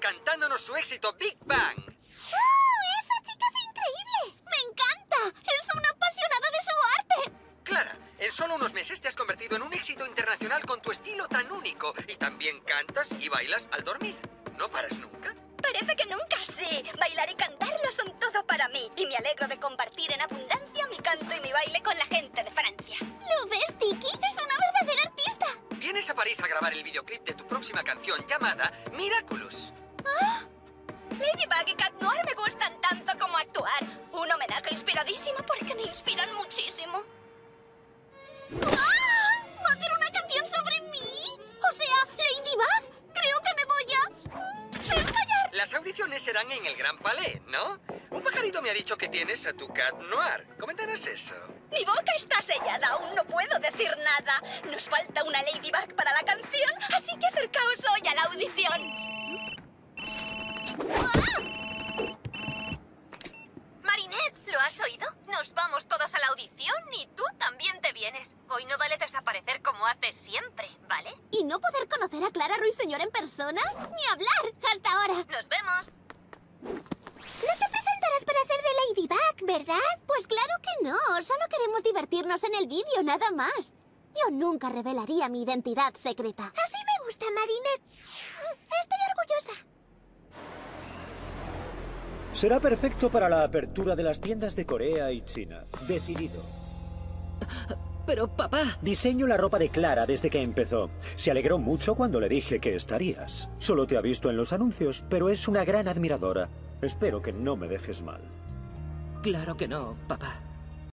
cantándonos su éxito Big Bang. ¡Oh! ¡Esa chica es increíble! ¡Me encanta! ¡Es una apasionada de su arte! Clara, en solo unos meses te has convertido en un éxito internacional con tu estilo tan único. Y también cantas y bailas al dormir. ¿No paras nunca? Parece que nunca. Sí, bailar y cantar lo son todo para mí. Y me alegro de compartir en abundancia mi canto y mi baile con la gente de Francia. Vienes a París a grabar el videoclip de tu próxima canción llamada Miraculous. Ladybug y Cat Noir me gustan tanto como actuar. Un homenaje inspiradísimo porque me inspiran muchísimo. ¡Ah! ¿Va a hacer una canción sobre mí? O sea, Ladybug, creo que me voy a... desmayar. Las audiciones serán en el Gran Palais, ¿no? Un pajarito me ha dicho que tienes a tu Cat Noir. Coméntanos eso. Mi boca está sellada, aún no puedo decir nada. Nos falta una Ladybug para la canción, así que acercaos hoy a la audición. Marinette, ¿lo has oído? Nos vamos todas a la audición y tú también te vienes. Hoy no vale desaparecer como haces siempre, ¿vale? ¿Y no poder conocer a Clara Ruiseñor en persona? ¡Ni hablar! ¡Hasta ahora! Nos vemos. No te presentarás para hacer de Ladybug, ¿verdad? Pues claro que no. Solo queremos divertirnos en el vídeo, nada más. Yo nunca revelaría mi identidad secreta. Así me gusta, Marinette. Estoy orgullosa. Será perfecto para la apertura de las tiendas de Corea y China. Decidido. Pero, papá... Diseño la ropa de Clara desde que empezó. Se alegró mucho cuando le dije que estarías. Solo te ha visto en los anuncios, pero es una gran admiradora. Espero que no me dejes mal. Claro que no, papá.